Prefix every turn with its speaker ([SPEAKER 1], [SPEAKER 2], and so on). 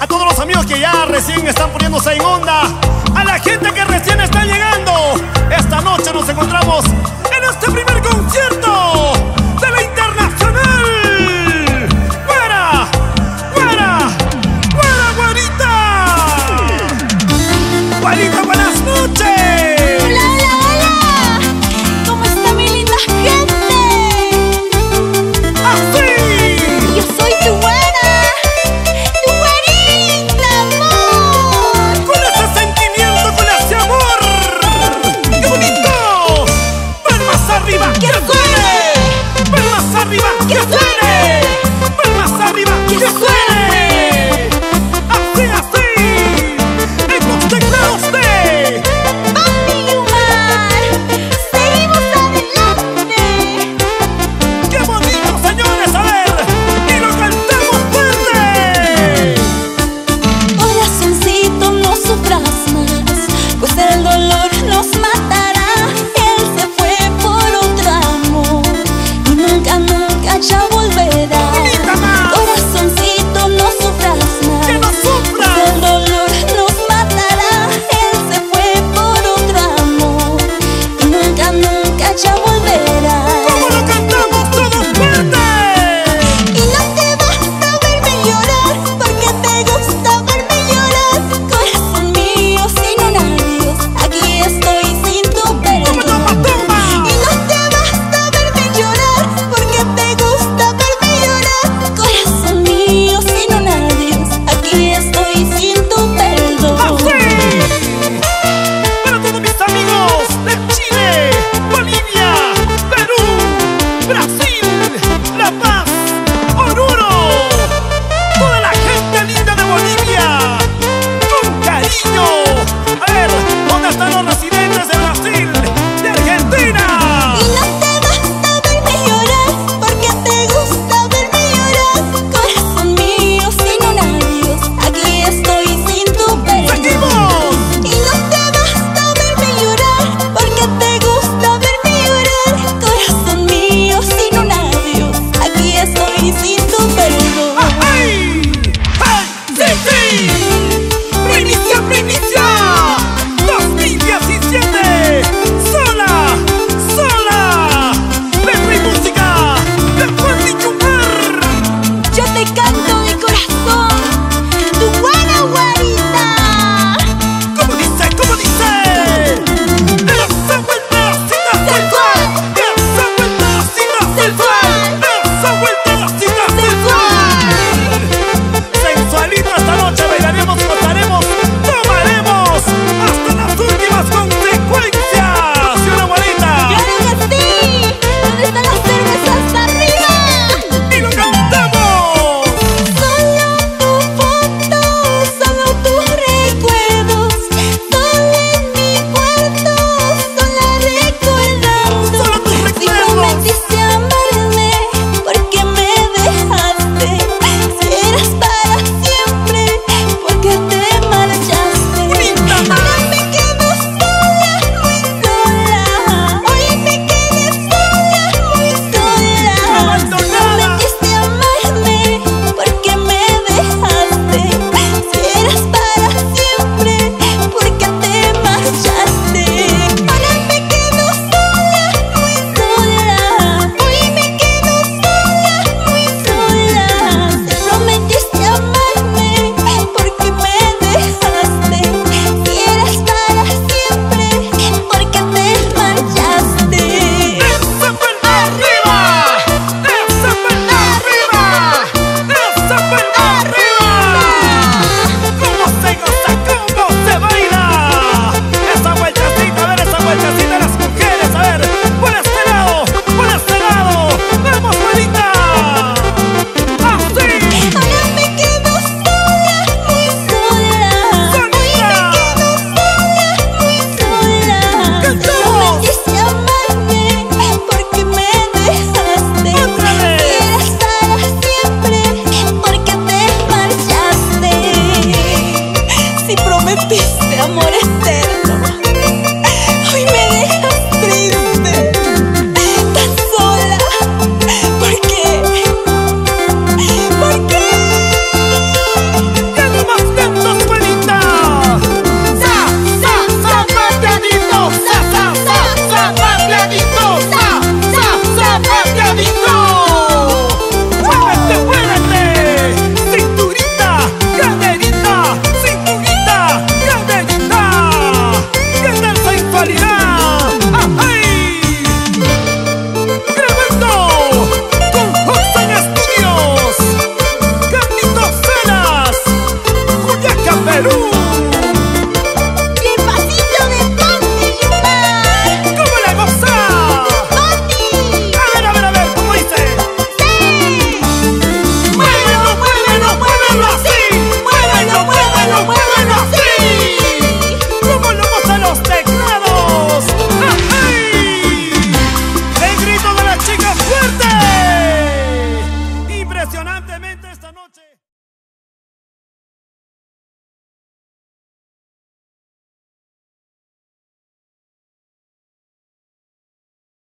[SPEAKER 1] a todos los amigos que ya recién están poniéndose en onda, a la gente que recién está